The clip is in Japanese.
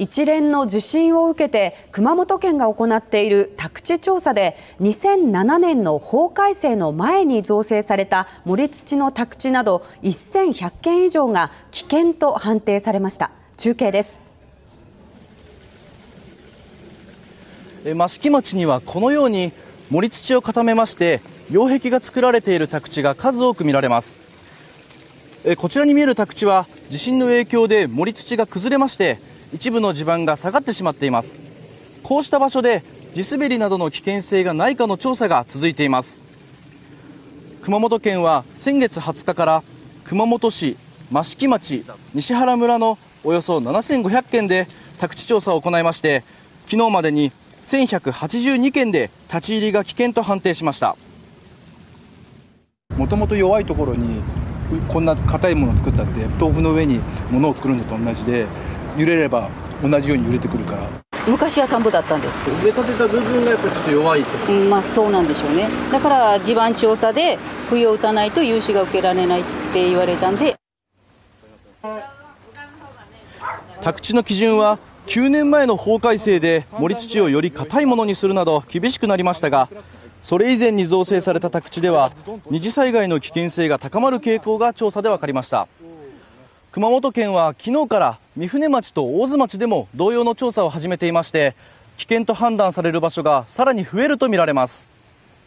一連の地震を受けて熊本県が行っている宅地調査で2007年の法改正の前に造成された盛り土の宅地など1100件以上が危険と判定されました。中継です。益城町にはこのように盛り土を固めまして擁壁が作られている宅地が数多く見られます。こちらに見える宅地は地震の影響で盛り土が崩れまして一部の地盤が下がってしまっています。こうした場所で地滑りなどの危険性がないかの調査が続いています。熊本県は先月20日から熊本市益城町西原村のおよそ7500件で宅地調査を行いまして昨日までに1182件で立ち入りが危険と判定しました。もともと弱いところにこんな硬いものを作ったって豆腐の上に物を作るのと同じで揺れれば同じように揺れてくるから。昔は田んぼだったんです。埋め立てた部分がやっぱちょっと弱いと、まあそうなんでしょうね。だから地盤調査で冬を打たないと融資が受けられないって言われたんで。宅地の基準は9年前の法改正で盛り土をより硬いものにするなど厳しくなりましたがそれ以前に造成された宅地では二次災害の危険性が高まる傾向が調査で分かりました熊本県は昨日から御船町と大津町でも同様の調査を始めていまして危険と判断される場所がさらに増えるとみられます。